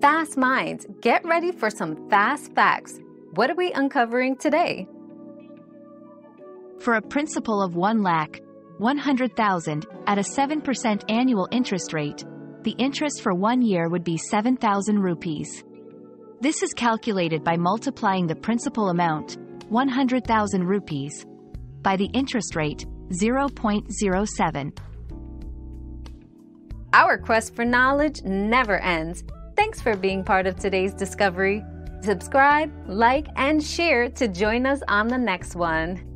Fast minds, get ready for some fast facts. What are we uncovering today? For a principal of 1 lakh, 100,000 at a 7% annual interest rate, the interest for one year would be 7,000 rupees. This is calculated by multiplying the principal amount, 100,000 rupees, by the interest rate, 0.07. Our quest for knowledge never ends. Thanks for being part of today's discovery. Subscribe, like, and share to join us on the next one.